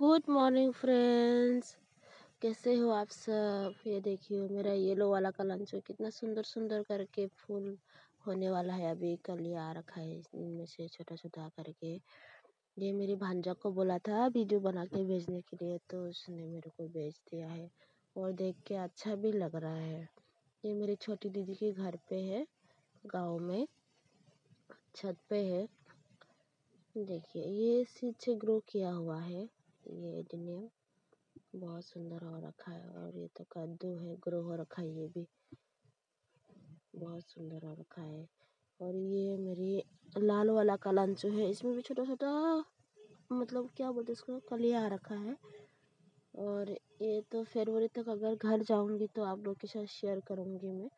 Good morning friends कैसे हो आप सब? ये देखिए, मेरा येलो वाला कलंचो कितना सुंदर सुंदर करके फूल होने वाला है अभी, कल ये आ रखा है इनमें से छोटा छोटा करके। ये मेरी भांजा को बोला था वीडियो बना के भेजने के लिए तो उसने मेरे को भेज दिया है और देख के अच्छा भी लग रहा है। ये मेरी छोटी दीदी के घर पे है, गाँव में, छत पे है। देखिए, ये सीड से ग्रो किया हुआ है। ये एडिनियम बहुत सुंदर हो रखा है और ये तो कद्दू है ग्रो हो रखा है, ये भी बहुत सुंदर हो रखा है। और ये मेरी लाल वाला कलांचो है, इसमें भी छोटा छोटा मतलब क्या बोलते इसको, कलिया आ रखा है। और ये तो फरवरी तक अगर घर जाऊँगी तो आप लोग के साथ शेयर करूँगी मैं,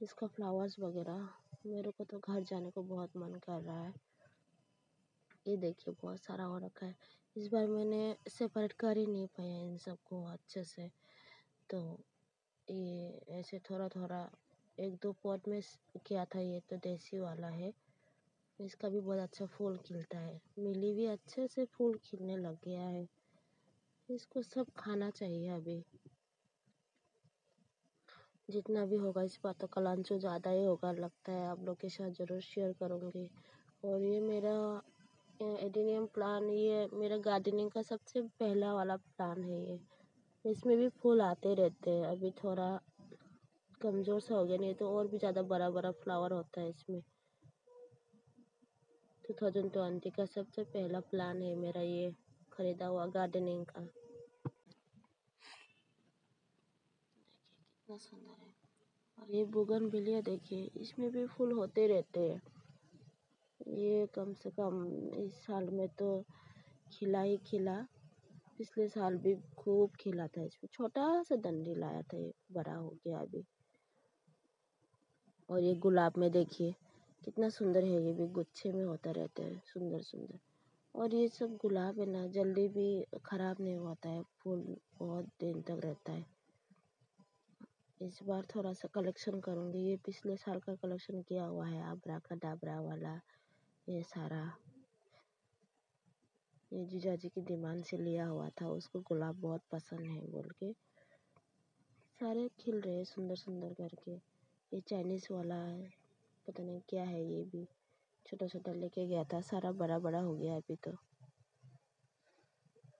इसका फ्लावर्स वगैरह। मेरे को तो घर जाने को बहुत मन कर रहा है। ये देखिए बहुत सारा हो रखा है। इस बार मैंने सेपरेट कर ही नहीं पाया इन सबको अच्छे से। तो ये ऐसे थोड़ा थोड़ा एक दो पॉट में किया था ये तो देसी वाला है। इसका भी बहुत अच्छा फूल खिलता है। मिली भी अच्छे से फूल खिलने लग गया है। इसको सब खाना चाहिए अभी। जितना भी होगा इस बार तो कलांचो ज़्यादा ही होगा, लगता है आप लोग के साथ ज़रूर शेयर करूँगी। और ये मेरा एडिनियम प्लान, ये मेरा गार्डनिंग का सबसे पहला वाला प्लान है ये। इसमें भी फूल आते रहते हैं, अभी थोड़ा कमज़ोर सा हो गया, नहीं तो और भी ज़्यादा बड़ा बड़ा फ्लावर होता है इसमें। टू थाउज़ेंड ट्वेंटी का सबसे पहला प्लान है मेरा ये ख़रीदा हुआ गार्डनिंग का। कितना सुंदर है। और ये बुगन बिलिया देखिए, इसमें भी फूल होते रहते हैं। ये कम से कम इस साल में तो खिला ही खिला। पिछले साल भी खूब खिला था इसमें। छोटा सा डंडी लाया था ये, बड़ा हो गया अभी। और ये गुलाब में देखिए, कितना सुंदर है ये भी, गुच्छे में होता रहता है, सुंदर सुंदर। और ये सब गुलाब है ना, जल्दी भी ख़राब नहीं होता है, फूल बहुत दिन तक रहता है। इस बार थोड़ा सा कलेक्शन करूँगी, ये पिछले साल का कलेक्शन किया हुआ है, आबरा का डाबरा वाला। ये सारा, ये जीजा जी की डिमांड से लिया हुआ था, उसको गुलाब बहुत पसंद है बोल के। सारे खिल रहे हैं सुंदर सुंदर करके। ये चाइनीज़ वाला है, पता नहीं क्या है ये भी। छोटा छोटा लेके गया था, सारा बड़ा बड़ा हो गया अभी तो।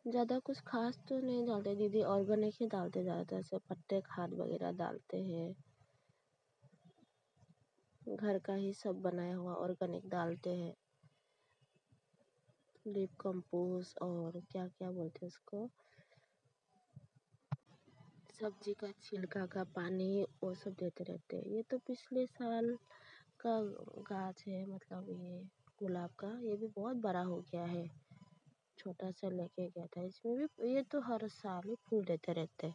ज़्यादा कुछ खास तो नहीं डालते, दीदी ऑर्गेनिक ही डालते, ज़्यादातर ऐसे पत्ते, खाद वगैरह डालते हैं। घर का ही सब बनाया हुआ ऑर्गेनिक डालते हैं। लिप कंपोज और क्या क्या बोलते हैं उसको? सब्ज़ी का छिलका का पानी वो सब देते रहते हैं। ये तो पिछले साल का गाछ है मतलब ये गुलाब का, ये भी बहुत बड़ा हो गया है। छोटा सा लेके गया था, इसमें भी ये तो हर साल ही फूल देते रहते हैं।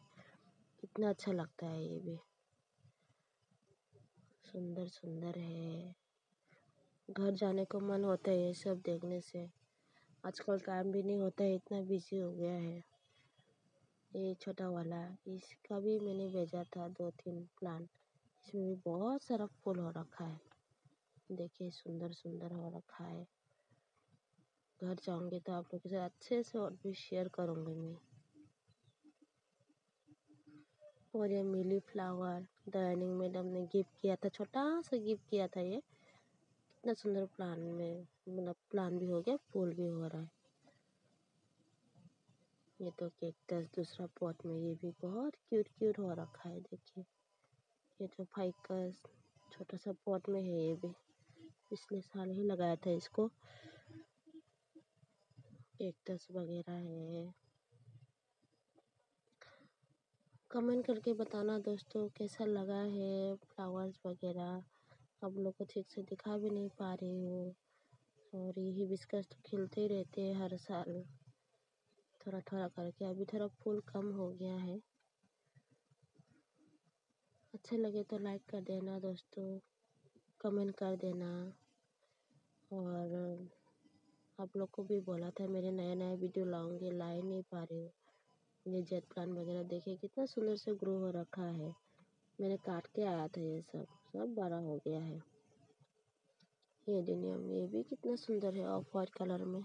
कितना अच्छा लगता है ये भी। सुंदर सुंदर है। घर जाने को मन होता है ये सब देखने से। आजकल टाइम भी नहीं होता है, इतना बिज़ी हो गया है। ये छोटा वाला, इसका भी मैंने भेजा था दो तीन प्लांट इसमें भी बहुत सारा फूल हो रखा है। देखिए सुंदर सुंदर हो रखा है। घर जाऊँगी तो आप लोग के साथ अच्छे से और भी शेयर करूँगी मैं। और ये मिली फ्लावर। डाइनिंग मैडम ने गिफ्ट किया था, छोटा सा गिफ्ट किया था ये, कितना सुंदर प्लान में मतलब प्लान भी हो गया, फूल भी हो रहा है। ये तो केक्टस दूसरा पॉट में ये भी बहुत क्यूट क्यूट हो रखा है, देखिए। ये तो फाइकस छोटा सा पॉट में है ये भी, पिछले साल ही लगाया था इसको। केक्टस वगैरह है। कमेंट करके बताना दोस्तों, कैसा लगा है फ्लावर्स वगैरह? आप लोग को ठीक से दिखा भी नहीं पा रही हूँ। और ये बिस्कस तो खिलते ही रहते हैं हर साल। थोड़ा थोड़ा करके अभी थोड़ा फूल कम हो गया है। अच्छे लगे तो लाइक कर देना दोस्तों कमेंट कर देना। और आप लोग को भी बोला था, मेरे नए नए वीडियो लाऊँगी, ला ही नहीं पा रही हूँ। ये जेट प्लांट वगैरह देखिए कितना सुंदर से ग्रो हो रखा है। मैंने काट के आया था ये सब सब बड़ा हो गया है। ये डेनियम, ये भी कितना सुंदर है ऑफ़ वाइट कलर में।